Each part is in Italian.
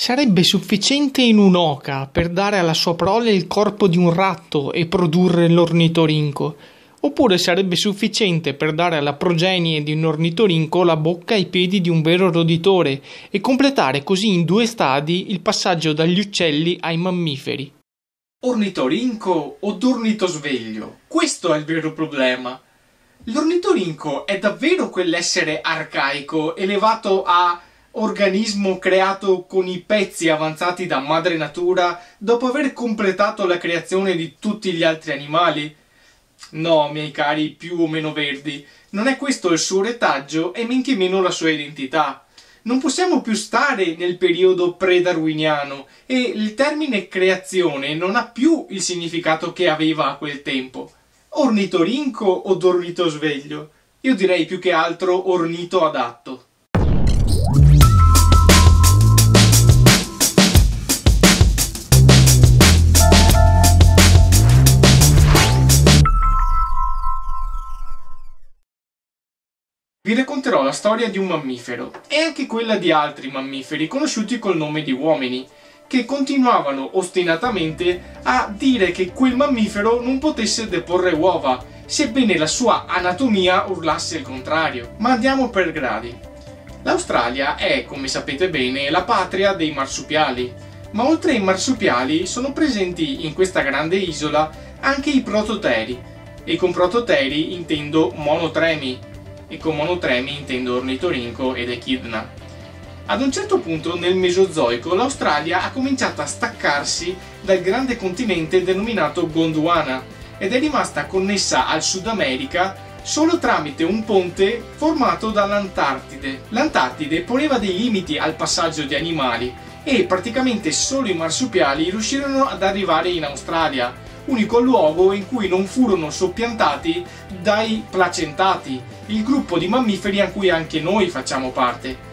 Sarebbe sufficiente in un'oca per dare alla sua prole il corpo di un ratto e produrre l'ornitorinco, oppure sarebbe sufficiente per dare alla progenie di un ornitorinco la bocca e i piedi di un vero roditore e completare così in due stadi il passaggio dagli uccelli ai mammiferi. Ornitorinco o dornitosveglio? Questo è il vero problema. L'ornitorinco è davvero quell'essere arcaico elevato a organismo creato con i pezzi avanzati da madre natura dopo aver completato la creazione di tutti gli altri animali? No, miei cari più o meno verdi, non è questo il suo retaggio e men che meno la sua identità. Non possiamo più stare nel periodo pre-darwiniano e il termine creazione non ha più il significato che aveva a quel tempo. Ornitorinco o dormito sveglio? Io direi più che altro ornito adatto. Racconterò la storia di un mammifero e anche quella di altri mammiferi conosciuti col nome di uomini, che continuavano ostinatamente a dire che quel mammifero non potesse deporre uova, sebbene la sua anatomia urlasse il contrario. Ma andiamo per gradi. L'Australia è, come sapete bene, la patria dei marsupiali, ma oltre ai marsupiali sono presenti in questa grande isola anche i prototeri, e con prototeri intendo monotremi, e con monotremi intendo ornitorinco ed echidna. Ad un certo punto nel Mesozoico l'Australia ha cominciato a staccarsi dal grande continente denominato Gondwana ed è rimasta connessa al Sud America solo tramite un ponte formato dall'Antartide. L'Antartide poneva dei limiti al passaggio di animali e praticamente solo i marsupiali riuscirono ad arrivare in Australia, unico luogo in cui non furono soppiantati dai placentati, il gruppo di mammiferi a cui anche noi facciamo parte.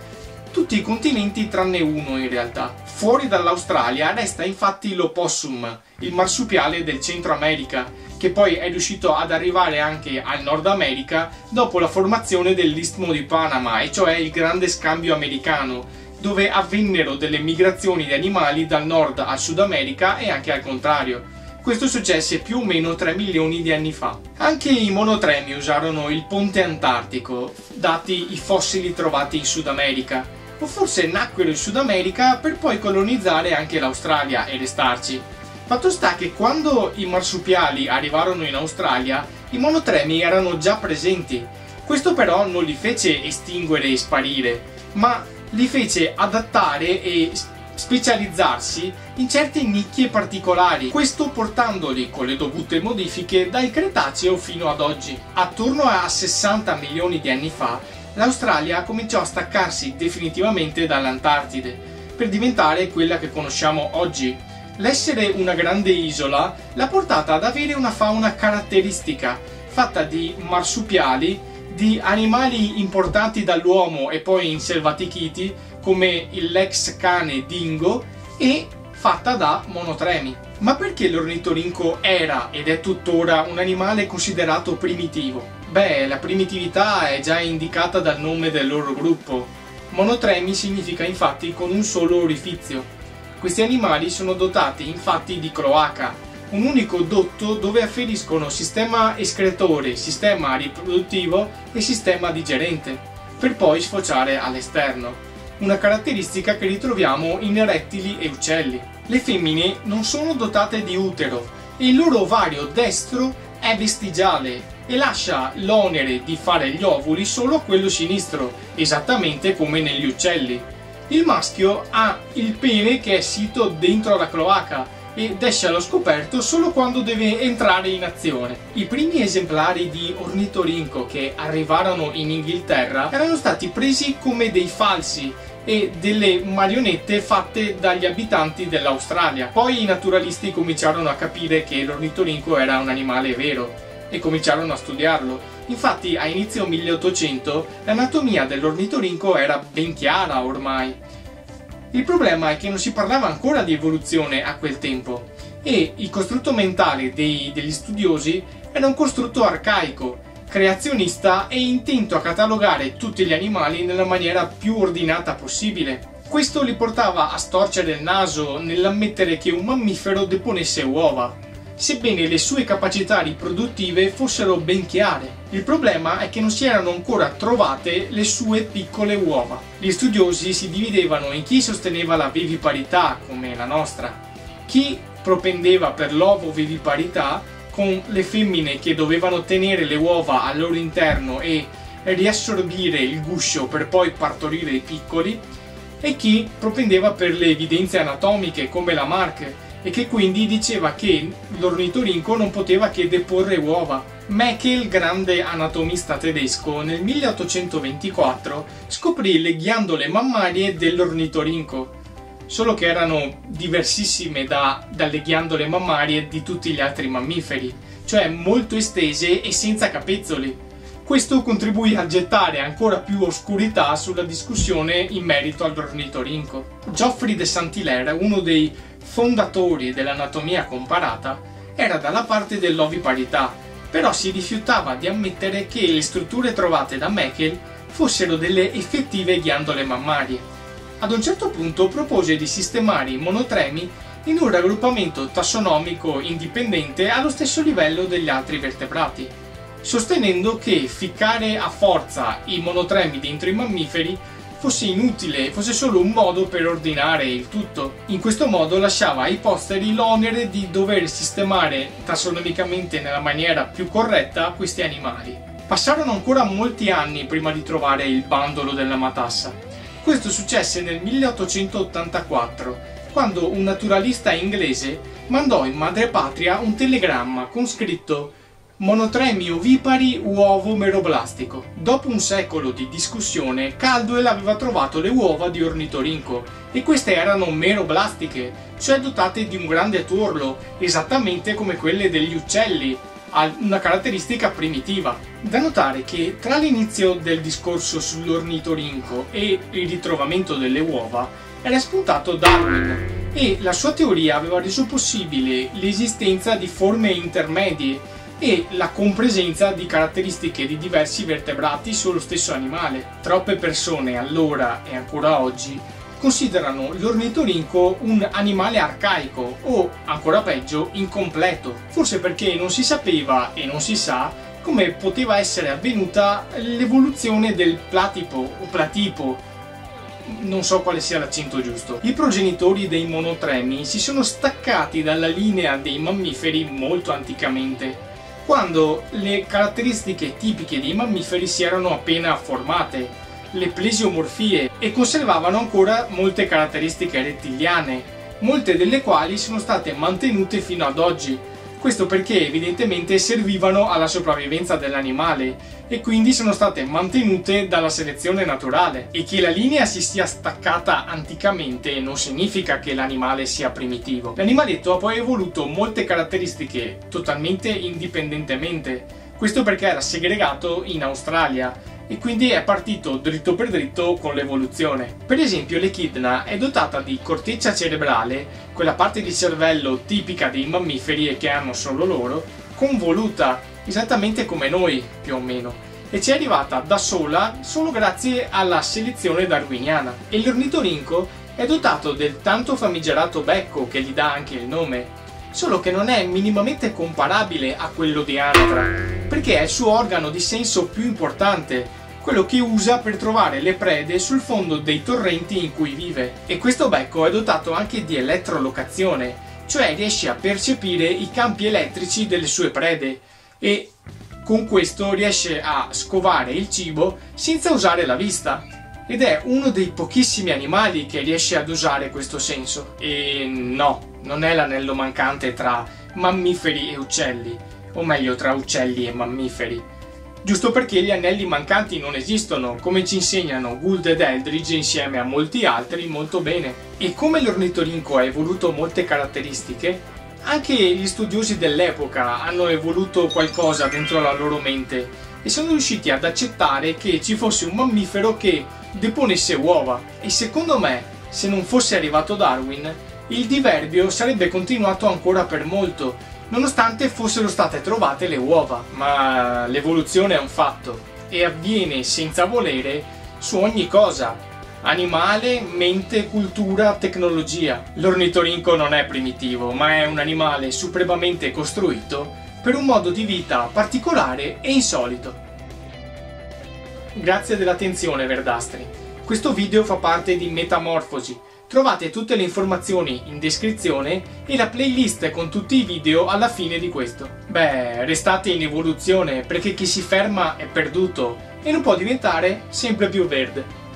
Tutti i continenti tranne uno in realtà. Fuori dall'Australia resta infatti l'opossum, il marsupiale del Centro America, che poi è riuscito ad arrivare anche al Nord America dopo la formazione dell'Istmo di Panama, e cioè il grande scambio americano, dove avvennero delle migrazioni di animali dal nord al Sud America e anche al contrario. Questo successe più o meno 3 milioni di anni fa. Anche i monotremi usarono il ponte antartico, dati i fossili trovati in Sud America, o forse nacquero in Sud America per poi colonizzare anche l'Australia e restarci. Fatto sta che quando i marsupiali arrivarono in Australia, i monotremi erano già presenti. Questo però non li fece estinguere e sparire, ma li fece adattare e specializzarsi in certe nicchie particolari, questo portandoli con le dovute modifiche dal Cretaceo fino ad oggi. Attorno a 60 milioni di anni fa, l'Australia cominciò a staccarsi definitivamente dall'Antartide per diventare quella che conosciamo oggi. L'essere una grande isola l'ha portata ad avere una fauna caratteristica, fatta di marsupiali, di animali importati dall'uomo e poi inselvatichiti, come Lex cane dingo e fatta da monotremi. Ma perché l'ornitorinco era ed è tuttora un animale considerato primitivo? Beh, la primitività è già indicata dal nome del loro gruppo. Monotremi significa infatti con un solo orifizio. Questi animali sono dotati infatti di cloaca, un unico dotto dove afferiscono sistema escretore, sistema riproduttivo e sistema digerente, per poi sfociare all'esterno una caratteristica che ritroviamo in rettili e uccelli. Le femmine non sono dotate di utero e il loro ovario destro è vestigiale e lascia l'onere di fare gli ovuli solo a quello sinistro, esattamente come negli uccelli. Il maschio ha il pene che è sito dentro la cloaca ed esce allo scoperto solo quando deve entrare in azione. I primi esemplari di ornitorinco che arrivarono in Inghilterra erano stati presi come dei falsi e delle marionette fatte dagli abitanti dell'Australia. Poi i naturalisti cominciarono a capire che l'ornitorinco era un animale vero e cominciarono a studiarlo. Infatti a inizio 1800 l'anatomia dell'ornitorinco era ben chiara ormai. Il problema è che non si parlava ancora di evoluzione a quel tempo e il costrutto mentale dei, degli studiosi era un costrutto arcaico creazionista e intento a catalogare tutti gli animali nella maniera più ordinata possibile. Questo li portava a storcere il naso nell'ammettere che un mammifero deponesse uova, sebbene le sue capacità riproduttive fossero ben chiare. Il problema è che non si erano ancora trovate le sue piccole uova. Gli studiosi si dividevano in chi sosteneva la viviparità, come la nostra, chi propendeva per l'ovoviviparità, con le femmine che dovevano tenere le uova al loro interno e riassorbire il guscio per poi partorire i piccoli, e chi propendeva per le evidenze anatomiche come la Mark e che quindi diceva che l'ornitorinco non poteva che deporre uova. Meckel, grande anatomista tedesco, nel 1824 scoprì le ghiandole mammarie dell'ornitorinco, solo che erano diversissime da, dalle ghiandole mammarie di tutti gli altri mammiferi, cioè molto estese e senza capezzoli. Questo contribuì a gettare ancora più oscurità sulla discussione in merito all'ornitorinco. Geoffrey de Saint-Hilaire, uno dei fondatori dell'anatomia comparata, era dalla parte dell'oviparità, però si rifiutava di ammettere che le strutture trovate da Meckel fossero delle effettive ghiandole mammarie. Ad un certo punto propose di sistemare i monotremi in un raggruppamento tassonomico indipendente allo stesso livello degli altri vertebrati sostenendo che ficcare a forza i monotremi dentro i mammiferi fosse inutile, fosse solo un modo per ordinare il tutto. In questo modo lasciava ai posteri l'onere di dover sistemare tassonomicamente nella maniera più corretta questi animali. Passarono ancora molti anni prima di trovare il bandolo della matassa. Questo successe nel 1884, quando un naturalista inglese mandò in madrepatria un telegramma con scritto Monotremi ovipari uovo meroblastico. Dopo un secolo di discussione, Caldwell aveva trovato le uova di ornitorinco e queste erano meroblastiche, cioè dotate di un grande tuorlo, esattamente come quelle degli uccelli, una caratteristica primitiva. Da notare che tra l'inizio del discorso sull'ornitorinco e il ritrovamento delle uova era spuntato Darwin e la sua teoria aveva reso possibile l'esistenza di forme intermedie e la compresenza di caratteristiche di diversi vertebrati sullo stesso animale. Troppe persone allora e ancora oggi considerano l'ornitorinco un animale arcaico o, ancora peggio, incompleto, forse perché non si sapeva e non si sa come poteva essere avvenuta l'evoluzione del platipo o platipo non so quale sia l'accento giusto. I progenitori dei monotremi si sono staccati dalla linea dei mammiferi molto anticamente quando le caratteristiche tipiche dei mammiferi si erano appena formate, le plesiomorfie, e conservavano ancora molte caratteristiche rettiliane, molte delle quali sono state mantenute fino ad oggi, questo perché evidentemente servivano alla sopravvivenza dell'animale e quindi sono state mantenute dalla selezione naturale. E che la linea si sia staccata anticamente non significa che l'animale sia primitivo. L'animaletto ha poi evoluto molte caratteristiche totalmente indipendentemente. Questo perché era segregato in Australia e quindi è partito dritto per dritto con l'evoluzione. Per esempio l'echidna è dotata di corteccia cerebrale, quella parte di cervello tipica dei mammiferi e che hanno solo loro, convoluta, esattamente come noi più o meno, e ci è arrivata da sola solo grazie alla selezione darwiniana. E l'ornitorinco è dotato del tanto famigerato becco che gli dà anche il nome, solo che non è minimamente comparabile a quello di Anatra, perché è il suo organo di senso più importante, quello che usa per trovare le prede sul fondo dei torrenti in cui vive. E questo becco è dotato anche di elettrolocazione, cioè riesce a percepire i campi elettrici delle sue prede e con questo riesce a scovare il cibo senza usare la vista ed è uno dei pochissimi animali che riesce ad usare questo senso. E no, non è l'anello mancante tra mammiferi e uccelli, o meglio tra uccelli e mammiferi. Giusto perché gli anelli mancanti non esistono, come ci insegnano Gould ed Eldridge insieme a molti altri molto bene. E come l'ornitorinco ha evoluto molte caratteristiche, anche gli studiosi dell'epoca hanno evoluto qualcosa dentro la loro mente e sono riusciti ad accettare che ci fosse un mammifero che deponesse uova e secondo me se non fosse arrivato Darwin il diverbio sarebbe continuato ancora per molto nonostante fossero state trovate le uova ma l'evoluzione è un fatto e avviene senza volere su ogni cosa Animale, mente, cultura, tecnologia. L'ornitorinco non è primitivo, ma è un animale supremamente costruito per un modo di vita particolare e insolito. Grazie dell'attenzione, Verdastri. Questo video fa parte di Metamorfosi. Trovate tutte le informazioni in descrizione e la playlist con tutti i video alla fine di questo. Beh, restate in evoluzione perché chi si ferma è perduto e non può diventare sempre più verde.